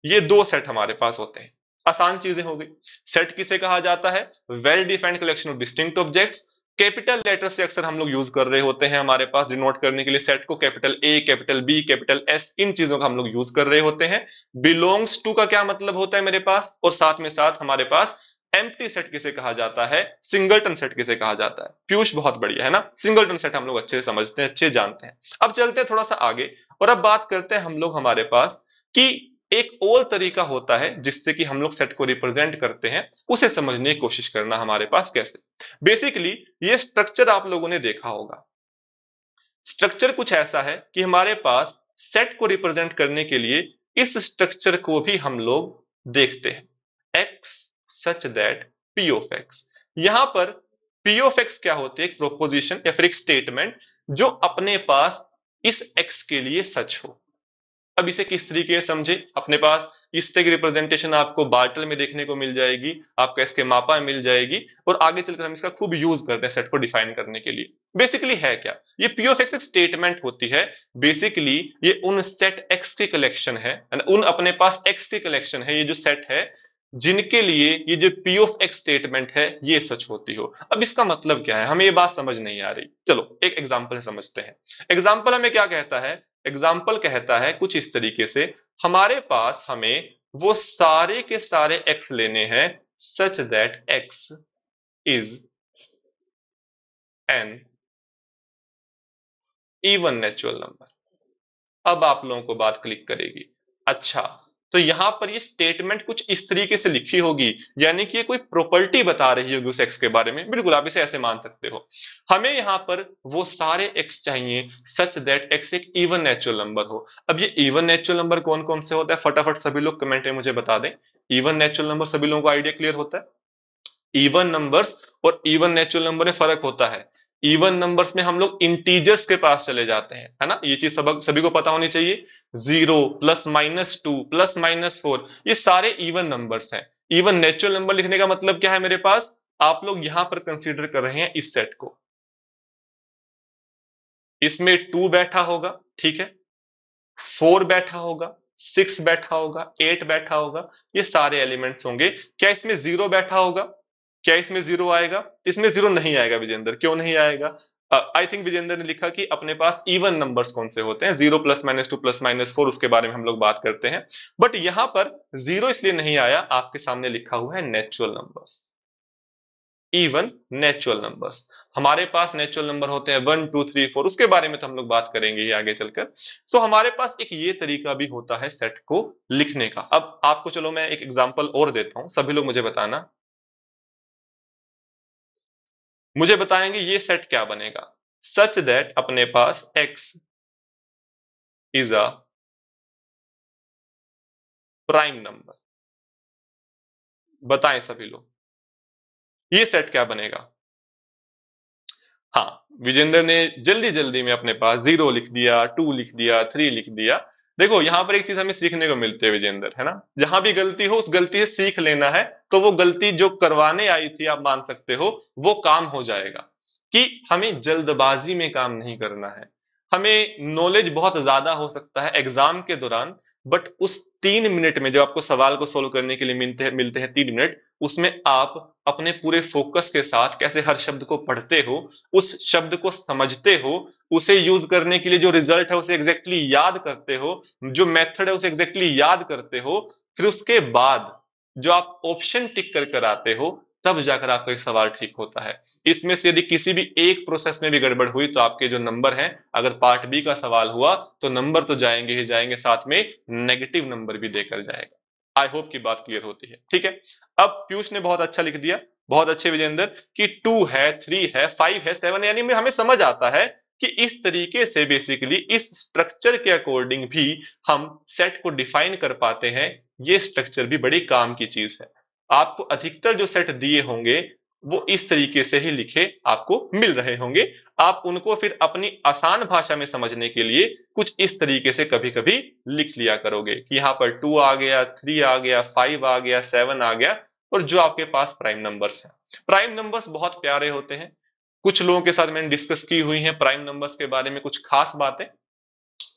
ये दो सेट हमारे पास होते हैं। आसान चीज़ें हो गई। सेट किसे कहा जाता है? Well defined collection of distinct objects capital letter से अक्सर हम लोग यूज़ कर रहे होते हैं हमारे पास। डिनोट करने के लिए सेट को capital A capital B capital S इन चीज़ों का हम लोग यूज़ कर रहे होते हैं। बिलोंग्स टू का क्या मतलब होता है मेरे पास? और साथ में साथ हमारे पास एम्प्टी सेट किसे कहा जाता है? सिंगलटन सेट किसे कहा जाता है? पीयूष बहुत बढ़िया, है ना? सिंगलटन सेट हम लोग अच्छे से समझते हैं, अच्छे जानते हैं। अब चलते हैं थोड़ा सा आगे। और अब बात करते हैं हम लोग हमारे पास कि एक और तरीका होता है जिससे कि हम लोग सेट को रिप्रेजेंट करते हैं, उसे समझने की कोशिश करना हमारे पास कैसे? बेसिकली ये स्ट्रक्चर आप लोगों ने देखा होगा। स्ट्रक्चर कुछ ऐसा है कि हमारे पास सेट को रिप्रेजेंट करने के लिए इस स्ट्रक्चर को भी हम लोग देखते हैं। X such that P of X यहाँ पर पी ऑफ़ एक्स क्या होती है? एक प्रोपोजिशन या फिर एक स्टेटमेंट जो अपने पास इस एक्स के लिए सच हो। अब इसे किस तरीके से समझे? अपने पास इस तरह की रिप्रेजेंटेशन आपको बार्टल में देखने को मिल जाएगी, आपको इसके मापा मिल जाएगी और आगे चलकर हम इसका खूब यूज़ करते हैं सेट को डिफाइन करने के लिए। बेसिकली है क्या? ये पी ऑफ़ एक्स एक स्टेटमेंट होती है। बेसिकली ये उन सेट एक्स के कलेक्शन है उन अपने पास एक्स के कलेक्शन है, ये जो सेट है, जिनके लिए ये जो पी ऑफ़ एक्स स्टेटमेंट है, ये सच होती हो। अब इसका मतलब क्या है? हमें ये बात समझ नहीं आ रही। चलो, एक एग्ज़ाम्पल समझते हैं। एग्ज़ाम्पल हमें क्या कहता है? एग्ज़ाम्पल कहता है कुछ इस तरीके से, हमारे पास हमें वो सारे के सारे x लेने हैं such that x is an even natural number अब आप लोगों को बात क्लिक करेगी। अच्छा तो यहाँ पर ये स्टेटमेंट कुछ इस तरीके से लिखी होगी, यानी कि ये कोई प्रॉपर्टी बता रही होगी उस एक्स के बारे में। बिल्कुल, आप इसे ऐसे मान सकते हो। हमें यहाँ पर वो सारे एक्स चाहिए सच दैट एक्स एक इवन नेचुरल नंबर हो। अब ये इवन नेचुरल नंबर कौन कौन से होता है? फटाफट सभी लोग कमेंट में मुझे बता दें। इवन नेचुरल नंबर सभी लोगों को आइडिया क्लियर होता है? इवन नंबर्स और इवन नेचुरल नंबर में फ़र्क होता है। इवन नंबर्स में हम लोग इंटीजर्स के पास चले जाते हैं, है ना? ये चीज़ सब, सभी को पता होनी चाहिए। Zero plus minus two plus minus four ये सारे इवन नंबर्स हैं। इवन नेचुरल नंबर लिखने का मतलब क्या है मेरे पास? आप लोग यहाँ पर कंसीडर कर रहे हैं इस सेट को। इसमें टू बैठा होगा, ठीक है? फोर बैठा होगा सिक्स बैठा होगा एट बैठा होगा, ये सारे एलिमेंट्स होंगे। क्या इसमें ज़ीरो बैठा होगा? क्या इसमें ज़ीरो आएगा? इसमें ज़ीरो नहीं आएगा विजेंद्र। क्यों नहीं आएगा? आई थिंक विजेंद्र ने लिखा कि अपने पास इवन नंबर्स कौन से होते हैं? Zero plus minus two plus minus four उसके बारे में हम लोग बात करते हैं। बट यहाँ पर ज़ीरो इसलिए नहीं आया आपके सामने लिखा हुआ है natural numbers even natural numbers हमारे पास नेचुरल नंबर होते हैं वन टू थ्री फोर उसके बारे में तो हम लोग बात करेंगे ये आगे चलकर। सो so, हमारे पास एक ये तरीका भी होता है सेट को लिखने का। अब आपको चलो मैं एक एग्जांपल और देता हूँ सभी लोग मुझे बताना। मुझे बताएँगे ये सेट क्या बनेगा। सच दैट अपने पास x is a prime number बताएँ सभी लोग। ये सेट क्या बनेगा? हाँ विजेंद्र ने जल्दी जल्दी में अपने पास ज़ीरो लिख दिया टू लिख दिया थ्री लिख दिया। देखो, यहाँ पर एक चीज़ हमें सीखने को मिलती है विजेंद्र, है ना? जहाँ भी गलती हो, उस गलती से सीख लेना है तो वो गलती जो करवाने आई थी, आप मान सकते हो, वो काम हो जाएगा। कि हमें जल्दबाजी में काम नहीं करना है। हमें नॉलेज बहुत ज़्यादा हो सकता है एग्ज़ाम के दौरान बट उस तीन मिनट में जो आपको सवाल को सोल्व करने के लिए मिलते हैं मिलते हैं तीन मिनट उसमें आप अपने पूरे फोकस के साथ कैसे हर शब्द को पढ़ते हो, उस शब्द को समझते हो, उसे यूज़ करने के लिए जो रिज़ल्ट है उसे एग्जैक्टली exactly याद करते हो, जो मेथड है उसे एग्जैक्टली exactly याद करते हो, फिर उसके बाद जो आप ऑप्शन टिक कर कर आते हो तब जाकर आपका एक सवाल ठीक होता है। इसमें से यदि किसी भी एक प्रोसेस में भी गड़बड़ हुई तो आपके जो नंबर हैं, अगर पार्ट बी का सवाल हुआ तो नंबर तो जाएँगे ही जाएँगे, साथ में नेगेटिव नंबर भी देकर जाएगा। आई होप की बात क्लियर होती है। ठीक है? अब पीयूष ने बहुत अच्छा लिख दिया, बहुत अच्छे विजेंद्र, कि टू है थ्री है फाइव है सेवन यानी हमें समझ आता है कि इस तरीके से बेसिकली इस स्ट्रक्चर के अकॉर्डिंग भी हम सेट को डिफाइन कर पाते हैं। ये स्ट्रक्चर भी बड़ी काम की चीज़ है। आपको अधिकतर जो सेट दिए होंगे, वो इस तरीके से ही लिखे आपको मिल रहे होंगे। आप उनको फिर अपनी आसान भाषा में समझने के लिए कुछ इस तरीके से कभी कभी लिख लिया करोगे कि यहाँ पर टू आ गया थ्री आ गया फाइव आ गया सेवन आ गया और जो आपके पास प्राइम नंबर्स हैं। प्राइम नंबर्स बहुत प्यारे होते हैं। कुछ लोगों के साथ मैंने डिस्कस की हुई है प्राइम नंबर्स के बारे में कुछ खास बातें।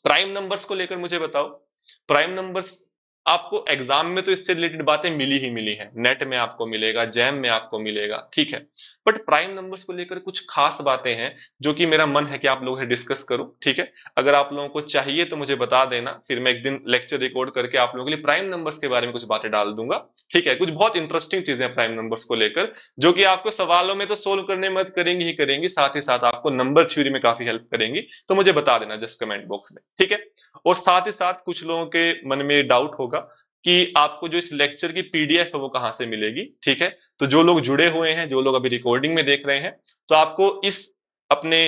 प्राइम नंबर्स को लेकर मुझे बताओ। प्राइम नंबर्स आपको एग्ज़ाम में तो इससे रिलेटेड बातें मिली ही मिली हैं। नेट में आपको मिलेगा जैम में आपको मिलेगा, ठीक है। बट प्राइम नंबर्स को लेकर कुछ खास बातें हैं जो कि मेरा मन है कि आप लोग डिस्कस करूँ, ठीक है। अगर आप लोगों को चाहिए तो मुझे बता देना, फिर मैं एक दिन लेक्चर रिकॉर्ड करके आप लोगों के लिए प्राइम नंबर्स के बारे में कुछ बातें डाल दूँगा, ठीक है। कुछ बहुत इंटरेस्टिंग चीज़ें प्राइम नंबर्स को लेकर, जो कि आपको सवालों में तो सोल्व करने में करेंगी ही करेंगी, साथ ही साथ आपको नंबर थ्योरी में काफ़ी हेल्प करेंगी तो मुझे बता देना जस्ट कमेंट बॉक्स में, ठीक है। और साथ ही साथ कुछ लोगों के मन में डाउट होगा कि आपको जो इस लेक्चर की पीडीएफ है वो कहाँ से मिलेगी, ठीक है? तो जो लोग जुड़े हुए हैं, जो लोग अभी रिकॉर्डिंग में देख रहे हैं तो आपको इस अपने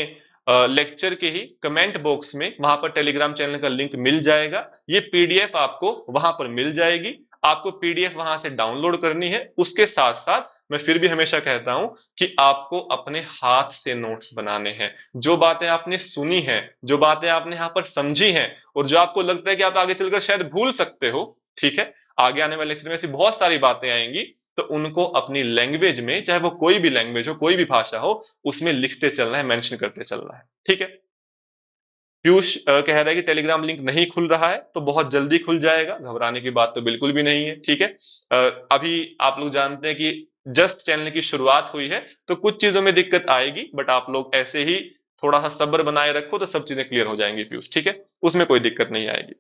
लेक्चर के ही कमेंट बॉक्स में वहाँ पर टेलीग्राम चैनल का लिंक मिल जाएगा। ये पीडीएफ आपको वहाँ पर मिल जाएगी। आपको पीडीएफ वहाँ से डाउनलोड करनी है। उसके साथ साथ मैं फिर भी हमेशा कहता हूँ कि आपको अपने हाथ से नोट्स बनाने हैं। जो बातें आपने सुनी हैं, जो बातें आपने यहाँ पर समझी हैं, और जो आपको लगता है कि आप आगे चलकर शायद भूल सकते हो ठीक है? आगे आने वाले लेक्चर में ऐसी बहुत सारी बातें आएँगी तो उनको अपनी लैंग्वेज में, चाहे वो कोई भी लैंग्वेज हो, कोई भी भाषा हो, उसमें लिखते चलना है मेंशन करते चलना है। ठीक है? पीयूष कह रहा है कि टेलीग्राम लिंक नहीं खुल रहा है तो बहुत जल्दी खुल जाएगा। घबराने की बात तो बिल्कुल भी नहीं है, ठीक है? अभी आप लोग जानते हैं कि जस्ट चैनल की शुरुआत हुई है तो कुछ चीज़ों में दिक्कत आएगी बट आप लोग ऐसे ही थोड़ा सा सब्र बनाए रखो तो सब चीज़ें क्लियर हो जाएँगी, पीयूष, ठीक है? उसमें कोई दिक्कत नहीं आएगी।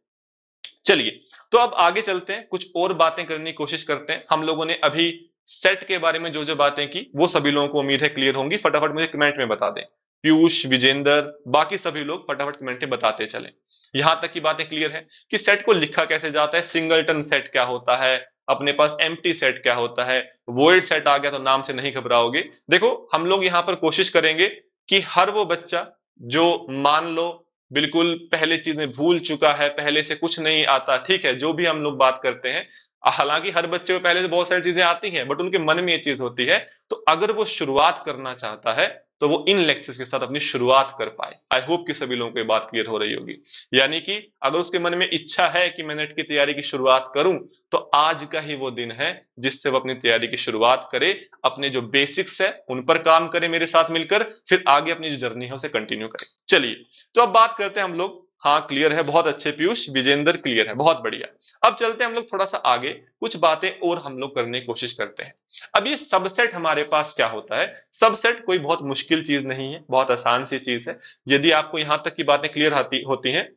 चलिए तो अब आगे चलते हैं, कुछ और बातें करने की कोशिश करते हैं। हम लोगों ने अभी सेट के बारे में जो जो बातें की, वो सभी लोगों को उम्मीद है क्लियर होंगी। फटाफट मुझे कमेंट में बता दें। पीयूष, विजेंद्र, बाकी सभी लोग फटाफट कमेंट में बताते चले। यहाँ तक की बातें क्लियर है कि सेट को लिखा कैसे जाता है सिंगलटन सेट क्या होता है, अपने पास एम सेट क्या होता है वोइड सेट आ गया तो नाम से नहीं घबराओगे। देखो, हम लोग यहाँ पर कोशिश करेंगे कि हर वो बच्चा जो मान लो बिल्कुल पहले चीज़ें भूल चुका है, पहले से कुछ नहीं आता। ठीक है, जो भी हम लोग बात करते हैं, हालाँकि हर बच्चे को पहले से बहुत सारी चीज़ें आती हैं बट उनके मन में ये चीज़ होती है तो अगर वो शुरुआत करना चाहता है तो वो इन लेक्चर्स के साथ अपनी शुरुआत कर पाए। आई होप कि सभी लोगों को ये बात क्लियर हो रही होगी। यानी कि अगर उसके मन में इच्छा है कि मैं नेट की तैयारी की शुरुआत करूँ तो आज का ही वो दिन है जिससे वो अपनी तैयारी की शुरुआत करे, अपने जो बेसिक्स है, उन पर काम करे मेरे साथ मिलकर, फिर आगे अपनी जो जर्नी है उसे कंटिन्यू करे। चलिए तो अब बात करते हैं हम लोग हाँ क्लियर है, बहुत अच्छे पीयूष, विजेंद्र क्लियर है, बहुत बढ़िया। अब चलते हैं हम लोग थोड़ा सा आगे, कुछ बातें और हम लोग करने की कोशिश करते हैं। अब ये सबसेट हमारे पास क्या होता है? सबसेट कोई बहुत मुश्किल चीज़ नहीं है, बहुत आसान सी चीज़ है। यदि आपको यहाँ तक की बातें क्लियर आती, होती हैं,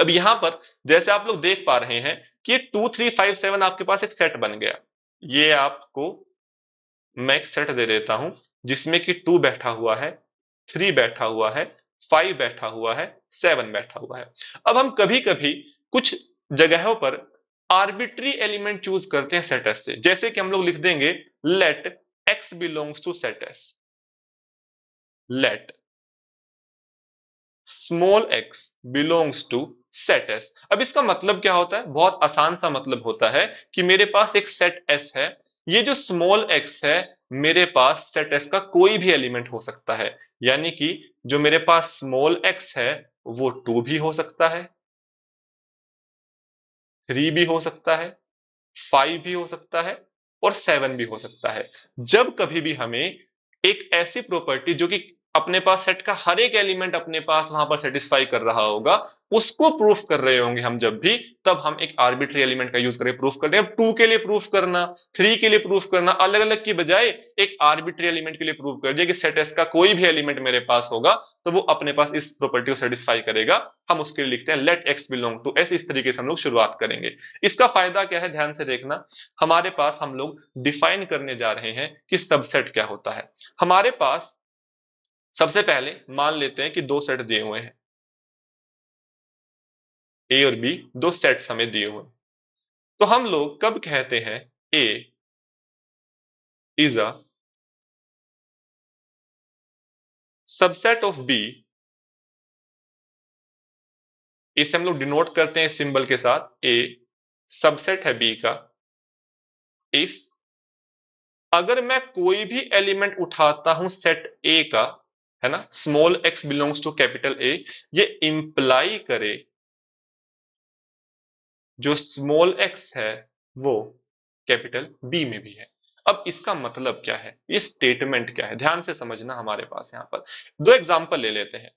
अब यहाँ पर जैसे आप लोग देख पा रहे हैं कि टू थ्री फाइव सेवन आपके पास एक सेट बन गया। ये आपको मैं एक सेट दे देता हूँ, जिसमें कि टू बैठा हुआ है थ्री बैठा हुआ है फाइव बैठा हुआ है सेवन बैठा हुआ है। अब हम कभी कभी कुछ जगहों पर आर्बिट्री एलिमेंट चूज़ करते हैं सेट एस से। जैसे कि हम लोग लिख देंगे let x belongs to set S let small x belongs to set S अब इसका मतलब क्या होता है? बहुत आसान सा मतलब होता है कि मेरे पास एक सेट एस है। ये जो स्मॉल एक्स है मेरे पास सेट एस का कोई भी एलिमेंट हो सकता है। यानी कि जो मेरे पास स्मॉल एक्स है, वो टू भी हो सकता है थ्री भी हो सकता है फाइव भी हो सकता है और सेवन भी हो सकता है। जब कभी भी हमें एक ऐसी प्रॉपर्टी जो कि अपने पास सेट का हर एक एलिमेंट अपने पास वहाँ पर सेटिस्फाई कर रहा होगा, उसको प्रूफ कर रहे होंगे हम जब भी, तब हम एक आर्बिट्री एलिमेंट का यूज़ करें प्रूफ करते हैं टू के लिए प्रूफ करना थ्री के लिए प्रूफ करना अलग अलग की बजाय एक आर्बिट्री एलिमेंट के लिए प्रूफ कर दिया कि सेट एस का कोई भी एलिमेंट मेरे पास होगा तो वो अपने पास इस प्रॉपर्टी को सेटिस्फाई करेगा। हम उसके लिए लिखते हैं let x belong to S इस तरीके से हम लोग शुरुआत करेंगे। इसका फ़ायदा क्या है? ध्यान से देखना, हमारे पास हम लोग डिफाइन करने जा रहे हैं कि सबसेट क्या होता है। हमारे पास सबसे पहले मान लेते हैं कि दो सेट दिए हुए हैं। ए और बी दो सेट्स हमें दिए हुए। तो हम लोग कब कहते हैं A is a subset of B इसे हम लोग डिनोट करते हैं सिंबल के साथ। ए सबसेट है बी का। इफ़ अगर मैं कोई भी एलिमेंट उठाता हूँ सेट ए का है ना? Small x belongs to capital A ये इंप्लाई करे जो स्मॉल एक्स है, वो कैपिटल बी में भी है। अब इसका मतलब क्या है? ये स्टेटमेंट क्या है? ध्यान से समझना हमारे पास यहाँ पर। दो एग्ज़ाम्पल ले लेते हैं।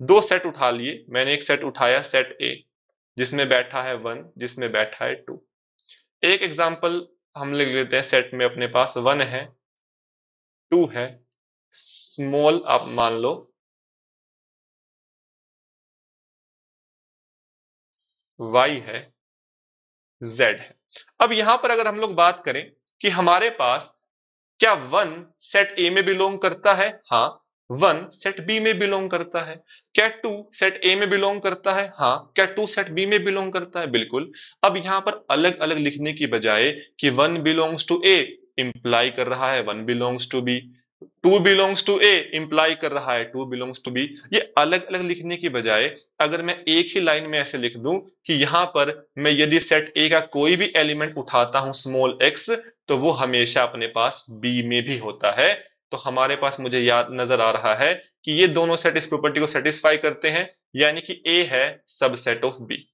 दो सेट उठा लिए। मैंने एक सेट उठाया सेट ए जिसमें बैठा है वन जिसमें बैठा है टू एक एग्ज़ाम्पल हम लिख लेते हैं सेट में अपने पास वन है टू है स्मॉल आप मान लो। वाई है जेड है। अब यहाँ पर अगर हम लोग बात करें कि हमारे पास क्या वन सेट ए में बिलोंग करता है? हाँ वन सेट बी में बिलोंग करता है। क्या टू सेट ए में बिलोंग करता है? हाँ क्या टू सेट बी में बिलोंग करता है? बिल्कुल। अब यहाँ पर अलग अलग लिखने की बजाय कि one belongs to A imply कर रहा है one belongs to B two belongs to A imply कर रहा है, टू बिलोंग्स टू बी। ये अलग अलग लिखने की बजाय, अगर मैं एक ही लाइन में ऐसे लिख दूँ कि यहाँ पर मैं यदि सेट ए का कोई भी एलिमेंट उठाता हूँ स्मॉल एक्स तो वो हमेशा अपने पास बी में भी होता है। तो हमारे पास मुझे याद नज़र आ रहा है कि ये दोनों सेट इस प्रॉपर्टी को सेटिस्फाई करते हैं, यानी कि ए है सबसेट ऑफ़ बी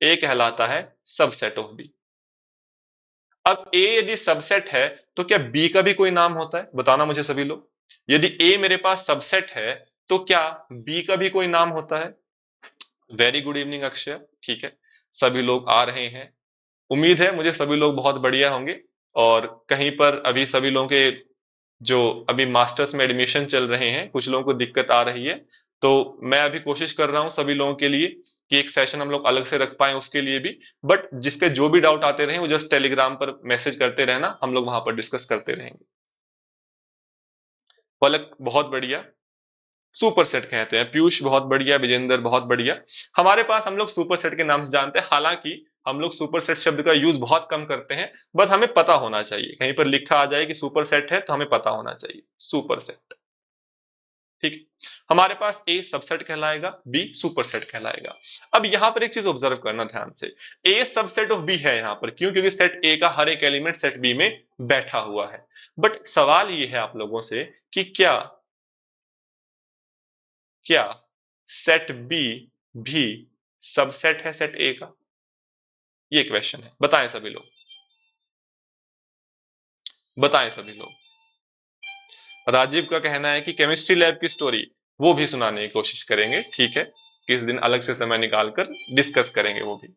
ए कहलाता है सबसेट ऑफ़ बी अब ए यदि सबसेट है तो क्या बी का भी कोई नाम होता है? बताना मुझे सभी लोग। यदि ए मेरे पास सबसेट है तो क्या बी का भी कोई नाम होता है? वेरी गुड इवनिंग अक्षय ठीक है। सभी लोग आ रहे हैं। उम्मीद है मुझे सभी लोग बहुत बढ़िया होंगे। और कहीं पर अभी सभी लोगों के जो अभी मास्टर्स में एडमिशन चल रहे हैं, कुछ लोगों को दिक्कत आ रही है तो मैं अभी कोशिश कर रहा हूँ सभी लोगों के लिए कि एक सेशन हम लोग अलग से रख पाए उसके लिए भी। बट जिसके जो भी डाउट आते रहे, वो जस्ट टेलीग्राम पर मैसेज करते रहना, हम लोग वहाँ पर डिस्कस करते रहेंगे। पलक बहुत बढ़िया। सुपर सेट कहते हैं। पीयूष बहुत बढ़िया विजेंद्र बहुत बढ़िया। हमारे पास हम लोग सुपर सेट के नाम से जानते हैं। हालाँकि हम लोग सुपर सेट शब्द का यूज़ बहुत कम करते हैं बट हमें पता होना चाहिए। कहीं पर लिखा आ जाए कि सुपर सेट है तो हमें पता होना चाहिए। सुपर सेट ठीक? हमारे पास ए सबसेट कहलाएगा बी सुपर सेट कहलाएगा। अब यहाँ पर एक चीज़ ऑब्ज़र्व करना ध्यान से। ए सबसेट ऑफ़ बी है यहाँ पर। क्यों? क्योंकि सेट ए का हर एक एलिमेंट सेट बी में बैठा हुआ है। बट सवाल ये है आप लोगों से कि क्या क्या सेट बी भी सबसेट है सेट ए का? ये क्वेश्चन है। बताएँ सभी लोग। बताएँ सभी लोग। राजीव का कहना है कि केमिस्ट्री लैब की स्टोरी वो भी सुनाने की कोशिश करेंगे, ठीक है? किस दिन अलग से समय निकालकर डिस्कस करेंगे वो भी।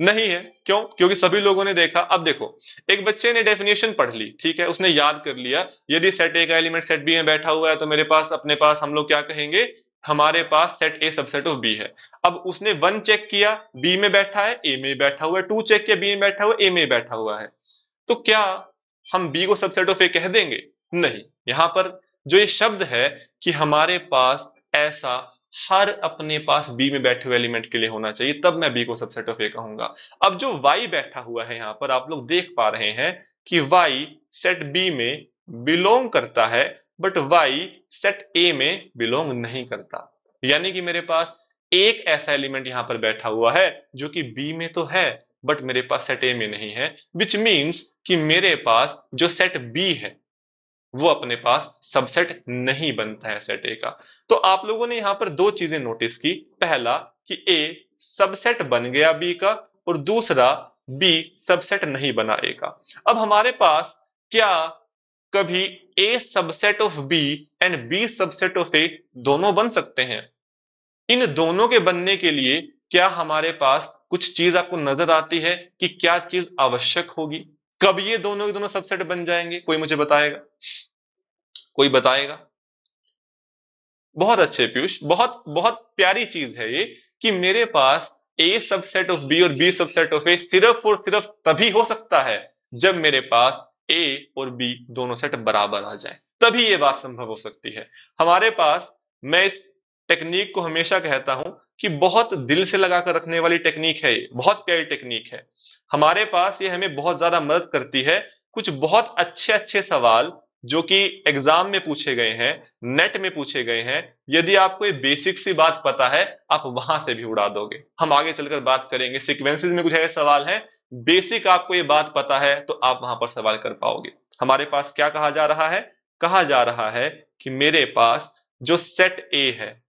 नहीं है, क्यों? क्योंकि सभी लोगों ने देखा, अब देखो, एक बच्चे ने डेफिनेशन पढ़ ली, ठीक है? उसने याद कर लिया, यदि सेट ए का एलिमेंट सेट बी में बैठा हुआ है तो मेरे पास, अपने पास हम लोग क्या कहेंगे? हमारे पास set A subset of B है। अब उसने वन चेक किया बी में बैठा है ए में बैठा हुआ है टू चेक किया बी में बैठा हुआ ए में बैठा हुआ है। तो क्या हम बी को सबसेट ऑफ़ ए कह देंगे? नहीं। यहाँ पर जो ये शब्द है कि हमारे पास ऐसा हर अपने पास बी में बैठे हुए एलिमेंट के लिए होना चाहिए, तब मैं बी को सबसेट ऑफ़ ए कहूँगा। अब जो वाई बैठा हुआ है यहाँ पर, आप लोग देख पा रहे हैं कि वाई सेट बी में बिलोंग करता है बट वाई सेट ए में बिलोंग नहीं करता। यानी कि मेरे पास एक ऐसा एलिमेंट यहाँ पर बैठा हुआ है, जो कि बी में तो है बट मेरे पास सेट ए में नहीं है विच मीन्स कि मेरे पास जो सेट बी है, वो अपने पास सबसेट नहीं बनता है सेट ए का। तो आप लोगों ने यहाँ पर दो चीज़ें नोटिस की। पहला, कि ए सबसेट बन गया बी का और दूसरा बी सबसेट नहीं बना ए का। अब हमारे पास क्या कभी A subset of B and B subset of A दोनों बन सकते हैं? इन दोनों के बनने के लिए क्या हमारे पास कुछ चीज़ आपको नज़र आती है कि क्या चीज़ आवश्यक होगी? कब ये दोनों के दोनों सबसेट बन जाएँगे? कोई मुझे बताएगा? कोई बताएगा? बहुत अच्छे पीयूष, बहुत बहुत प्यारी चीज़ है ये कि मेरे पास ए सबसेट ऑफ़ बी और बी सबसेट ऑफ़ ए सिर्फ़ और सिर्फ़ तभी हो सकता है जब मेरे पास ए और बी दोनों सेट बराबर आ जाए। तभी ये बात संभव हो सकती है। हमारे पास, मैं इस टेक्निक को हमेशा कहता हूँ कि बहुत दिल से लगाकर रखने वाली टेक्निक है बहुत प्यारी टेक्निक है। हमारे पास ये हमें बहुत ज़्यादा मदद करती है कुछ बहुत अच्छे अच्छे सवाल जो कि एग्ज़ाम में पूछे गए हैं नेट में पूछे गए हैं। यदि आपको ये बेसिक सी बात पता है, आप वहाँ से भी उड़ा दोगे। हम आगे चलकर बात करेंगे। सिक्वेंसेस में कुछ ऐसे सवाल है बेसिक आपको ये बात पता है तो आप वहाँ पर सवाल कर पाओगे। हमारे पास क्या कहा जा रहा है? कहा जा रहा है कि मेरे पास जो सेट ए है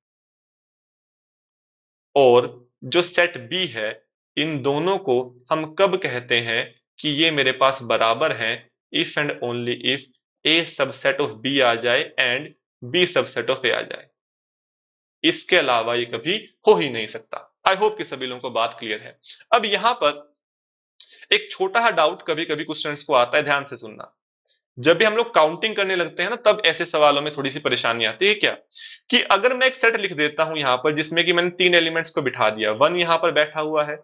और जो सेट बी है, इन दोनों को हम कब कहते हैं कि ये मेरे पास बराबर हैं? If and only if A subset of B आ जाए and B subset of A आ जाए। इसके अलावा ये कभी हो ही नहीं सकता। आई होप कि सभी लोगों को बात क्लियर है। अब यहाँ पर एक छोटा सा डाउट कभी कभी स्टूडेंट्स को आता है, ध्यान से सुनना। जब भी हम लोग काउंटिंग करने लगते हैं ना, तब ऐसे सवालों में थोड़ी सी परेशानी आती है क्या? कि अगर मैं एक सेट लिख देता हूँ यहाँ पर जिसमें कि मैंने तीन एलिमेंट्स को बिठा दिया वन यहाँ पर बैठा हुआ है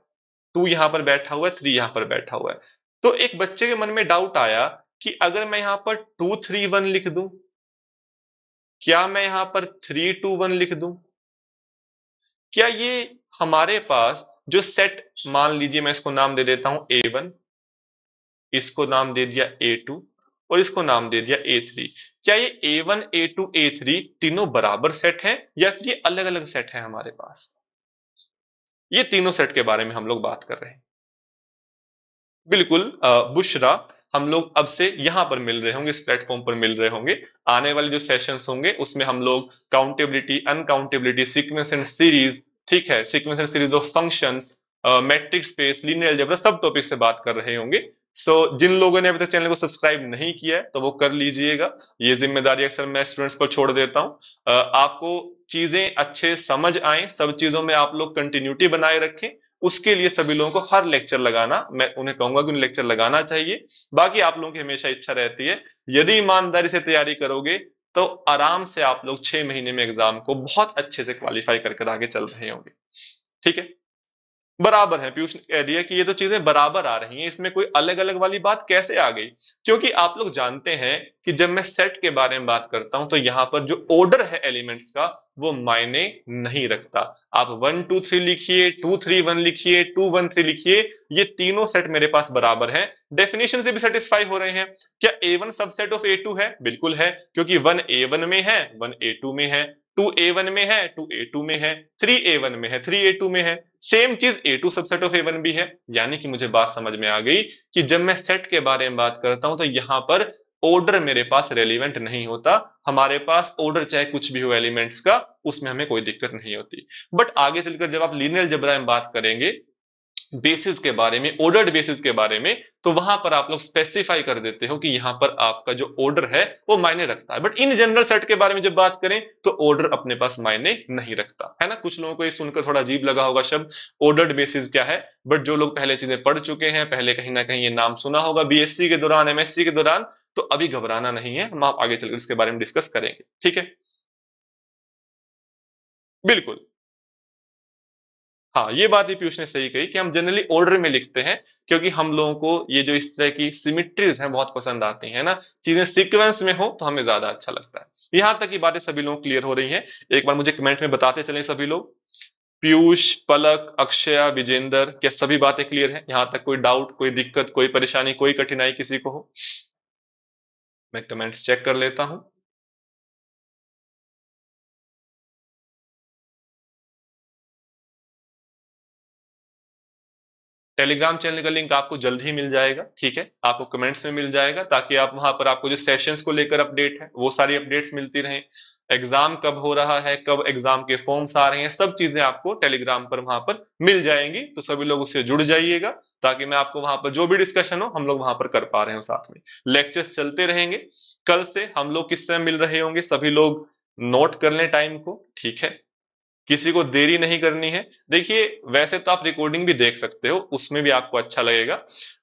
टू यहाँ पर बैठा हुआ है थ्री यहाँ पर बैठा हुआ है। तो एक बच्चे के मन में डाउट आया कि अगर मैं यहाँ पर टू थ्री वन लिख दू, क्या मैं यहाँ पर थ्री टू वन लिख दू? क्या ये हमारे पास जो सेट मान लीजिए मैं इसको नाम दे देता हूँ ए वन इसको नाम दे दिया ए टू और इसको नाम दे दिया ए थ्री क्या ये A one A two A three तीनों बराबर सेट हैं या फिर ये अलग अलग सेट है हमारे पास? ये तीनों सेट के बारे में हम लोग बात कर रहे हैं। बिल्कुल बुशरा हम लोग अब से यहाँ पर मिल रहे होंगे, इस प्लेटफॉर्म पर मिल रहे होंगे। आने वाले जो सेशंस होंगे, उसमें हम लोग countability uncountability sequence and series ठीक है sequence and series of functions metric space linear algebra सब टॉपिक से बात कर रहे होंगे। सो so, जिन लोगों ने अभी तक चैनल को सब्सक्राइब नहीं किया है तो वो कर लीजिएगा। ये ज़िम्मेदारी अक्सर मैं स्टूडेंट्स पर छोड़ देता हूँ। आपको चीज़ें अच्छे समझ आए सब चीज़ों में आप लोग कंटिन्यूटी बनाए रखें। उसके लिए सभी लोगों को हर लेक्चर लगाना मैं उन्हें कहूँगा कि उन्हें लेक्चर लगाना चाहिए। बाकी आप लोगों की हमेशा इच्छा रहती है यदि ईमानदारी से तैयारी करोगे तो आराम से आप लोग छह महीने में एग्ज़ाम को बहुत अच्छे से क्वालिफाई करके आगे चल रहे होंगे। ठीक है? बराबर है। पीयूष कह दिया कि ये तो चीज़ें बराबर आ रही हैं। इसमें कोई अलग अलग वाली बात कैसे आ गई? क्योंकि आप लोग जानते हैं कि जब मैं सेट के बारे में बात करता हूँ तो यहाँ पर जो ऑर्डर है एलिमेंट्स का, वो मायने नहीं रखता। आप वन टू थ्री लिखिए टू थ्री वन लिखिए टू वन थ्री लिखिए, ये तीनों सेट मेरे पास बराबर है। डेफिनेशन से भी सेटिस्फाई हो रहे हैं। क्या A one subset of A two है? बिल्कुल है, क्योंकि वन ए वन में है वन ए टू में है टू ए वन में है टू ए टू में है थ्री ए वन में है थ्री ए टू में है। Same cheese A two subset of A one भी है। यानी कि मुझे बात समझ में आ गई कि जब मैं सेट के बारे में बात करता हूँ तो यहाँ पर ऑर्डर मेरे पास रेलिवेंट नहीं होता। हमारे पास ऑर्डर चाहे कुछ भी हो एलिमेंट्स का, उसमें हमें कोई दिक्कत नहीं होती। बट आगे चलकर जब आप लीनियर जबरा में बात करेंगे बेसिस के बारे में ऑर्डर्ड बेसिस के बारे में तो वहाँ पर आप लोग स्पेसिफाई कर देते हो कि यहाँ पर आपका जो ऑर्डर है, वो मायने रखता है। बट इन जनरल सेट के बारे में जब बात करें तो ऑर्डर अपने पास मायने नहीं रखता। है ना? कुछ लोगों को ये सुनकर थोड़ा अजीब लगा होगा शब्द ऑर्डर्ड बेसिस क्या है? बट जो लोग पहले चीज़ें पढ़ चुके हैं, पहले कहीं ना कहीं ये नाम सुना होगा बीएससी के दौरान एमएससी के दौरान तो अभी घबराना नहीं है। हम आप आगे चलकर इसके बारे में डिस्कस करेंगे। ठीक है? बिल्कुल। हाँ ये बात भी पीयूष ने सही कही कि हम जनरली ऑर्डर में लिखते हैं, क्योंकि हम लोगों को ये जो इस तरह की सिमिट्रीज हैं, बहुत पसंद आती हैं ना? चीज़ें सीक्वेंस में हो तो हमें ज़्यादा अच्छा लगता है। यहाँ तक की बातें सभी लोग क्लियर हो रही हैं। एक बार मुझे कमेंट में बताते चले सभी लोग। पीयूष, पलक, अक्षय, विजेंद्र, क्या सभी बातें क्लियर हैं? यहाँ तक कोई डाउट कोई दिक्कत, कोई परेशानी, कोई कठिनाई किसी को हो? मैं कमेंट्स चेक कर लेता हूँ। टेलीग्राम चैनल का लिंक आपको जल्द ही मिल जाएगा, ठीक है? आपको कमेंट्स में मिल जाएगा ताकि आप वहाँ पर आपको जो सेशंस को लेकर अपडेट है, वो सारी अपडेट्स मिलती रहे। एग्ज़ाम कब हो रहा है, कब एग्ज़ाम के फॉर्म्स आ रहे हैं, सब चीज़ें आपको टेलीग्राम पर वहाँ पर मिल जाएँगी तो सभी लोग उससे जुड़ जाइएगा ताकि मैं आपको वहाँ पर जो भी डिस्कशन हो, हम लोग वहाँ पर कर पा रहे हो साथ में। लेक्चर्स चलते रहेंगे। कल से हम लोग किस समय मिल रहे होंगे, सभी लोग नोट कर लें टाइम को, ठीक है? किसी को देरी नहीं करनी है। देखिए वैसे तो आप रिकॉर्डिंग भी देख सकते हो उसमें भी आपको अच्छा लगेगा।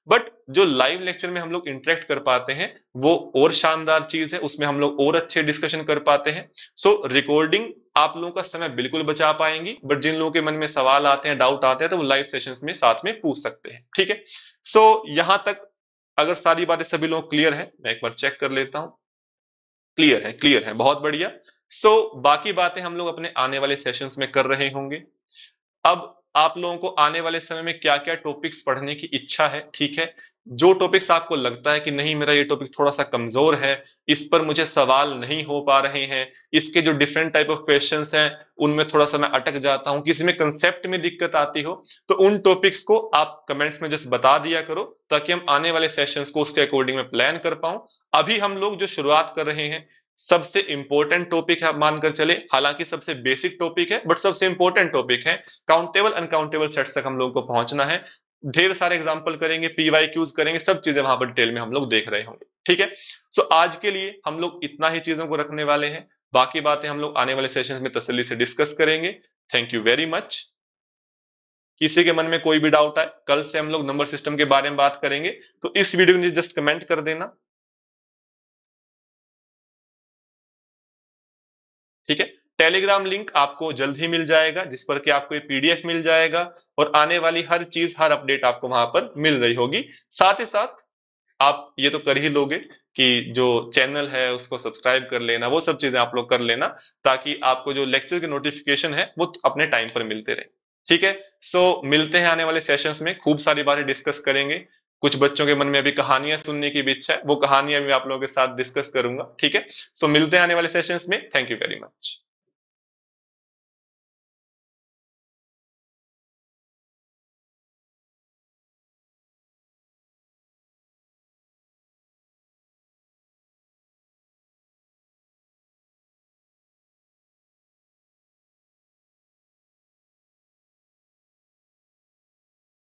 बट जो लाइव लेक्चर में हम लोग इंटरेक्ट कर पाते हैं वो और शानदार चीज़ है उसमें हम लोग और अच्छे डिस्कशन कर पाते हैं। सो so, रिकॉर्डिंग आप लोगों का समय बिल्कुल बचा पाएँगी बट जिन लोगों के मन में सवाल आते हैं डाउट आते हैं तो वो लाइव सेशन में साथ में पूछ सकते हैं ठीक है? सो so, यहाँ तक अगर सारी बातें सभी लोग क्लियर है मैं एक बार चेक कर लेता हूँ। क्लियर है क्लियर है बहुत बढ़िया। सो so, बाकी बातें हम लोग अपने आने वाले सेशंस में कर रहे होंगे। अब आप लोगों को आने वाले समय में क्या क्या टॉपिक्स पढ़ने की इच्छा है ठीक है? जो टॉपिक्स आपको लगता है कि नहीं, मेरा ये टॉपिक थोड़ा सा कमज़ोर है, इस पर मुझे सवाल नहीं हो पा रहे हैं, इसके जो डिफरेंट टाइप ऑफ़ क्वेश्चन हैं, उनमें थोड़ा सा मैं अटक जाता हूँ, किसी में कंसेप्ट में दिक्कत आती हो तो उन टॉपिक्स को आप कमेंट्स में जस्ट बता दिया करो, ताकि हम आने वाले सेशन को उसके अकॉर्डिंग में प्लान कर पाऊँ। अभी हम लोग जो शुरुआत कर रहे हैं, सबसे इंपॉर्टेंट टॉपिक है मानकर चले, हालाँकि सबसे बेसिक टॉपिक है बट सबसे इंपॉर्टेंट टॉपिक है काउंटेबल अनकाउंटेबल सेट्स तक हम लोगों को पहुँचना है। ढेर सारे एग्ज़ाम्पल करेंगे पीवाई क्यूज करेंगे, सब चीज़ें वहाँ पर डिटेल में हम लोग देख रहे होंगे, ठीक है? सो आज के लिए हम लोग इतना ही चीज़ों को रखने वाले हैं। बाकी बातें हम लोग आने वाले सेशन में तसली से डिस्कस करेंगे। थैंक यू वेरी मच किसी के मन में कोई भी डाउट आए, कल से हम लोग नंबर सिस्टम के बारे में बात करेंगे तो इस वीडियो में जस्ट कमेंट कर देना। ठीक है? टेलीग्राम लिंक आपको जल्द ही मिल जाएगा, जिस पर कि आपको ये पीडीएफ मिल जाएगा और आने वाली हर चीज़, हर अपडेट आपको वहाँ पर मिल रही होगी। साथ ही साथ, आप ये तो कर ही लोगे कि जो चैनल है उसको सब्सक्राइब कर लेना, वो सब चीज़ें आप लोग कर लेना, ताकि आपको जो लेक्चर के नोटिफिकेशन है, वो अपने टाइम पर मिलते रहे। ठीक है? सो, मिलते हैं आने वाले सेशंस में, खूब सारी बातें डिस्कस करेंगे। कुछ बच्चों के मन में अभी कहानियाँ सुनने की भी इच्छा है, वो कहानियाँ भी आप लोगों के साथ डिस्कस करूँगा। ठीक है? सो, मिलते हैं आने वाले सेशंस में। Thank you very much.